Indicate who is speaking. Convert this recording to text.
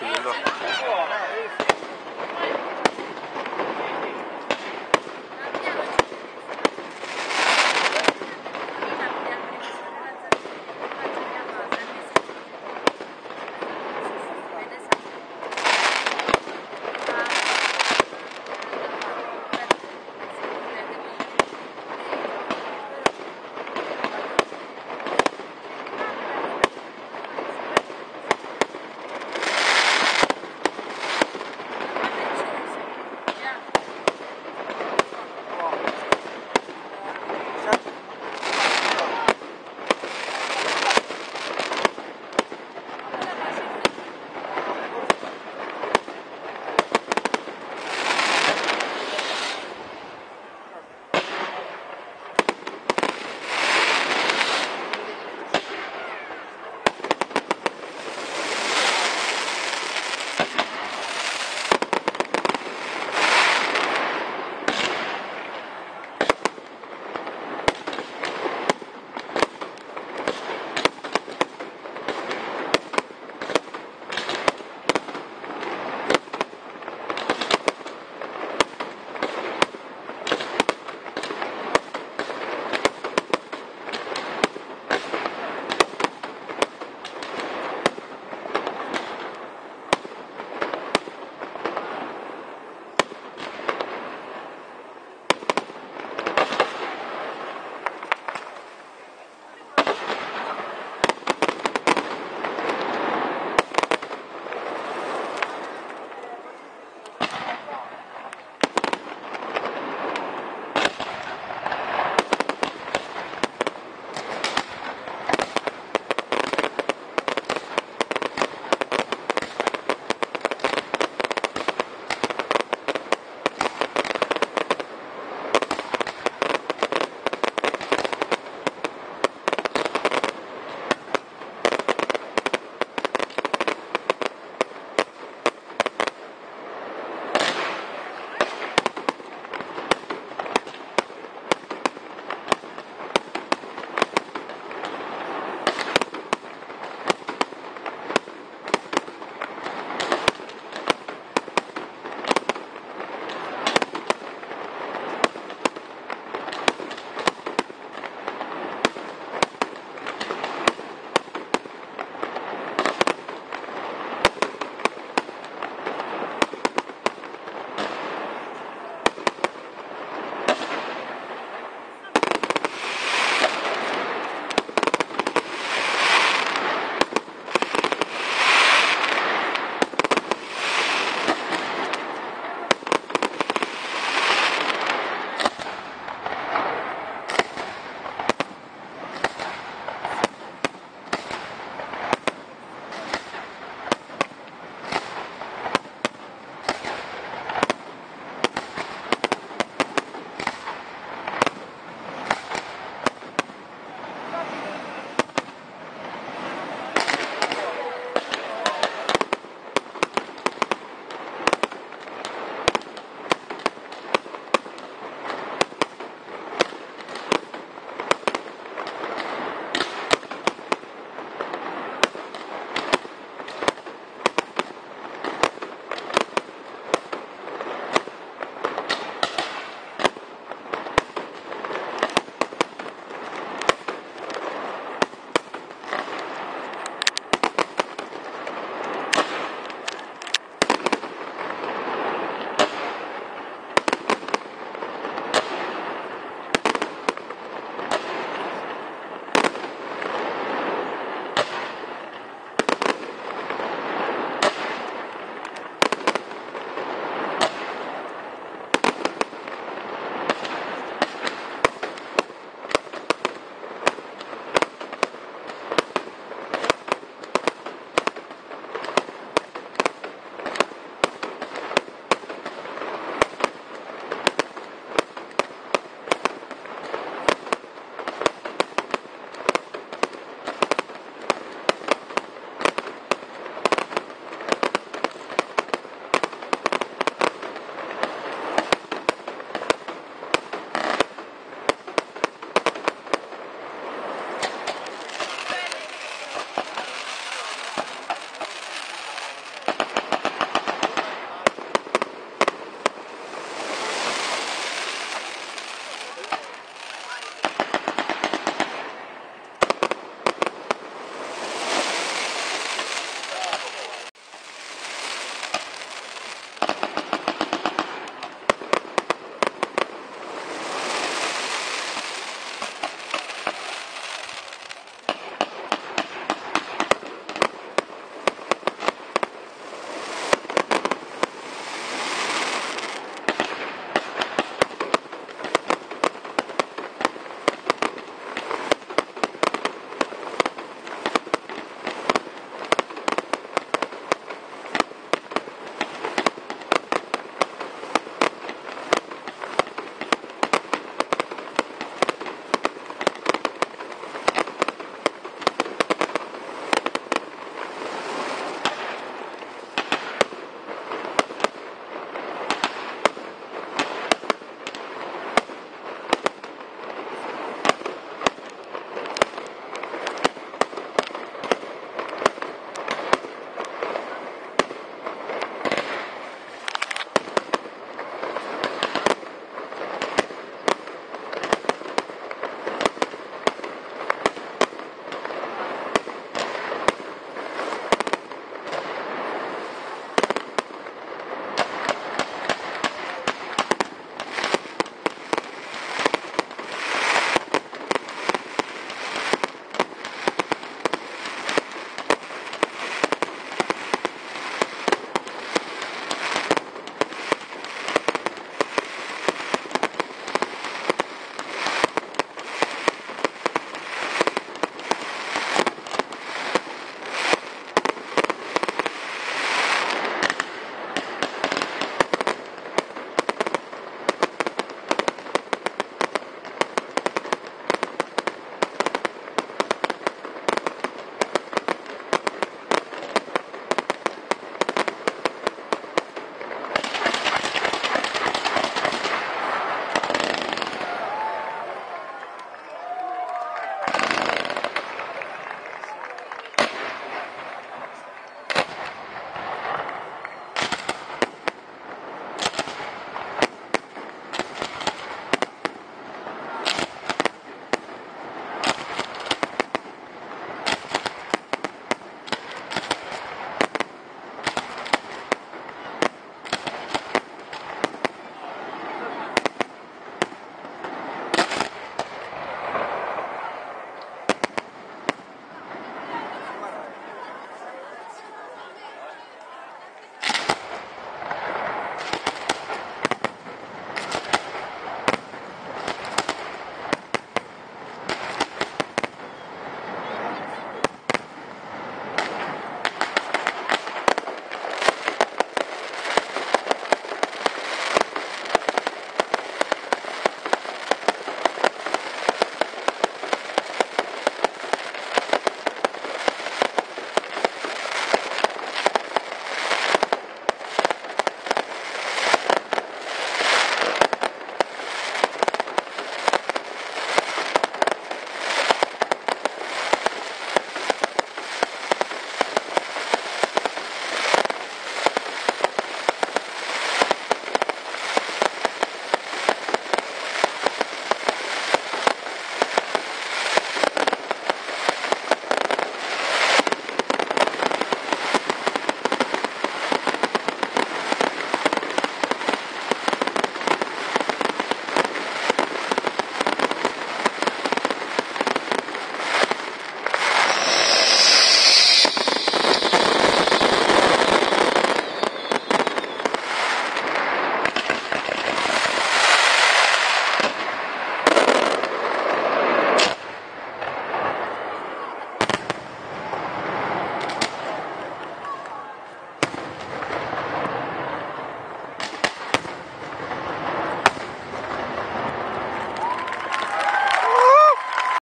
Speaker 1: 肯定的。